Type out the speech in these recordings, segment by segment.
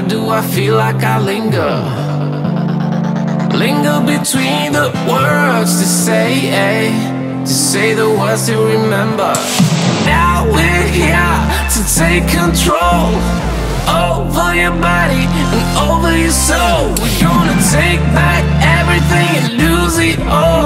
Why do I feel like I linger? Linger between the words to say, eh? To say the words to remember. Now we're here to take control over your body and over your soul. We're gonna take back everything and lose it all.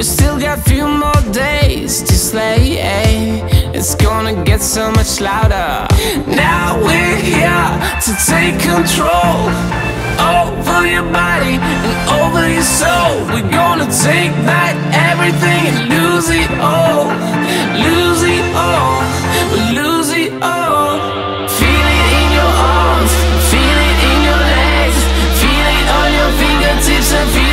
We still got a few more days to slay, eh? It's gonna get so much louder. Now we're here to take control over your body and over your soul. We're gonna take back everything and lose it all. Lose it all. Lose it all. Feel it in your arms. Feel it in your legs. Feel it on your fingertips and feel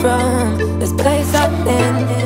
from this place I'm in.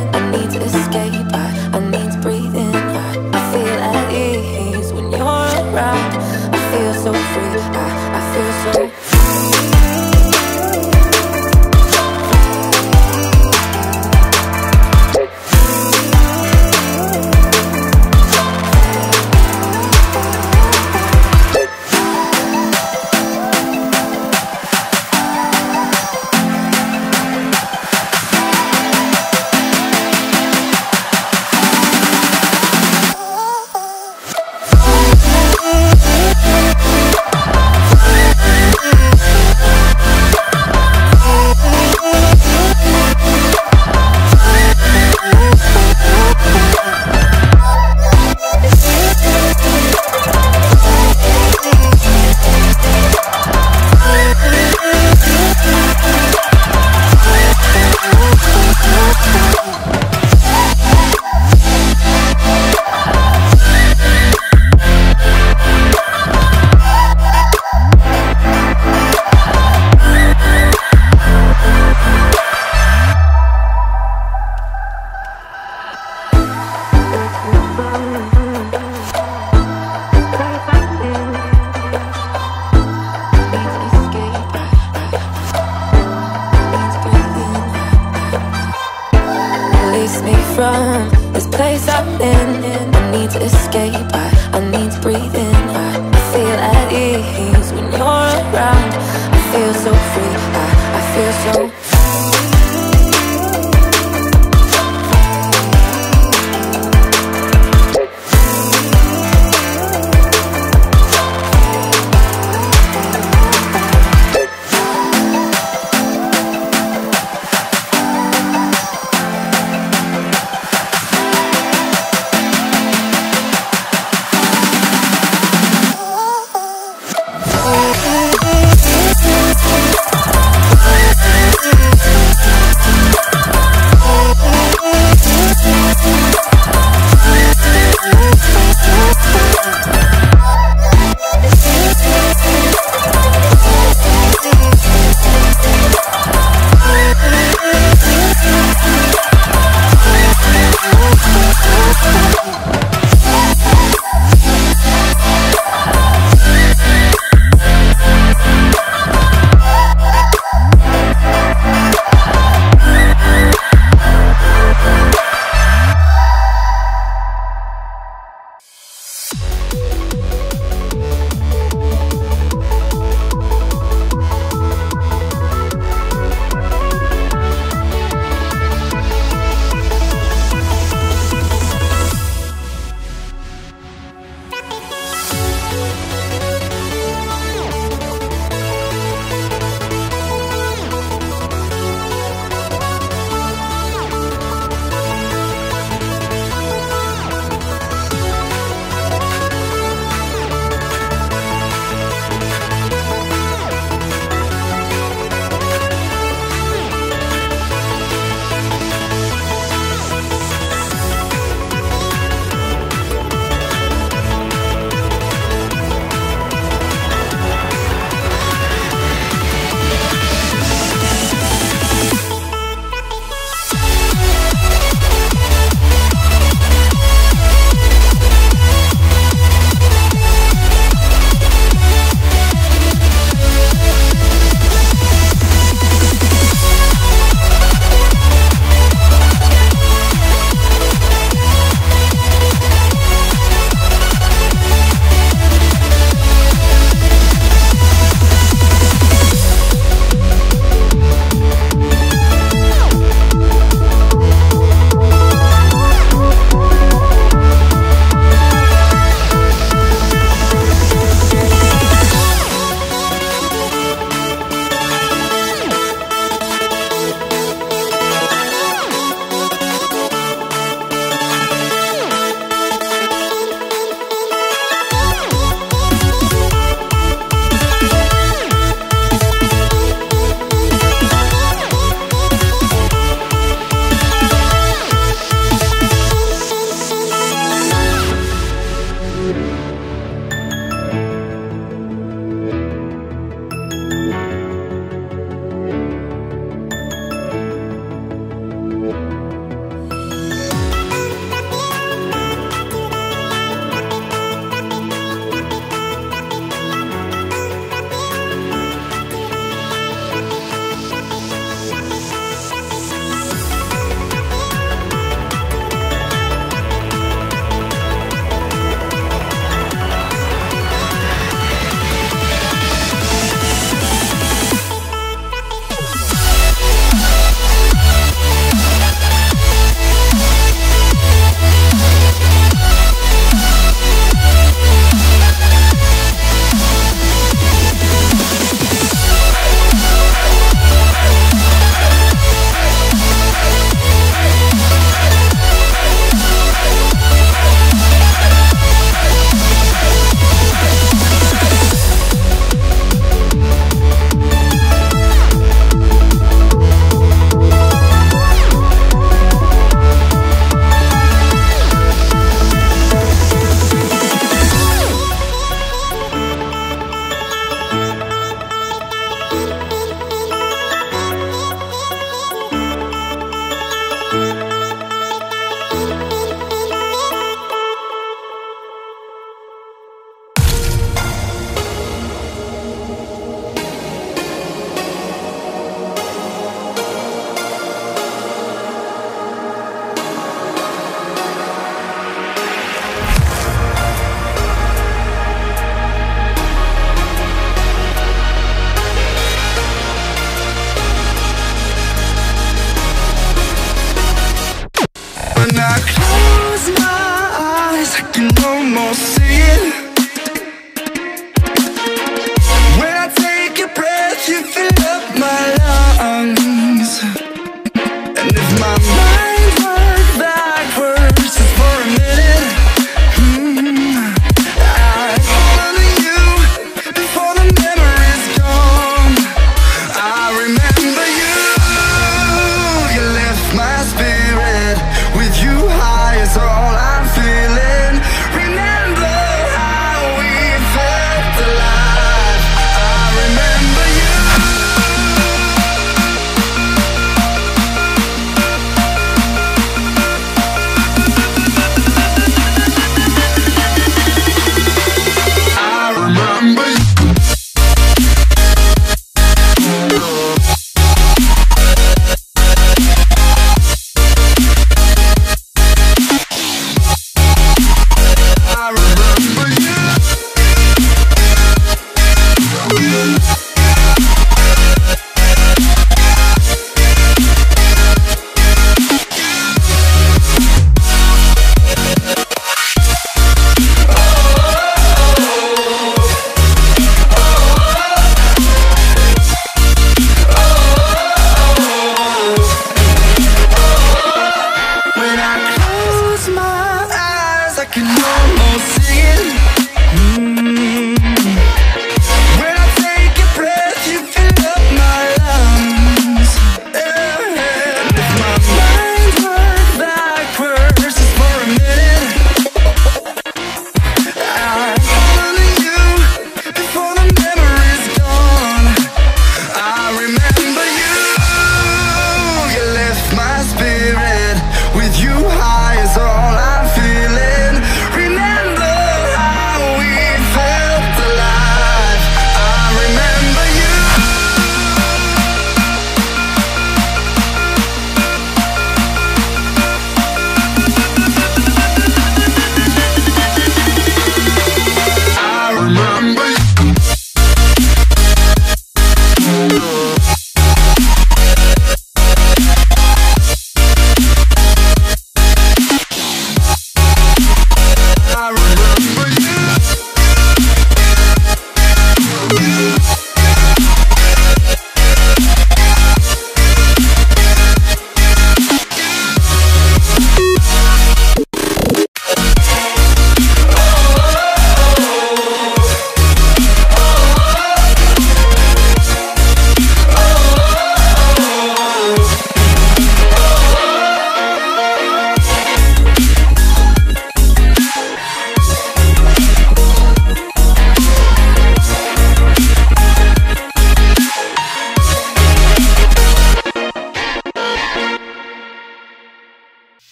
close my eyes I can almost see it.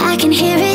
I can hear it.